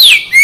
Shh.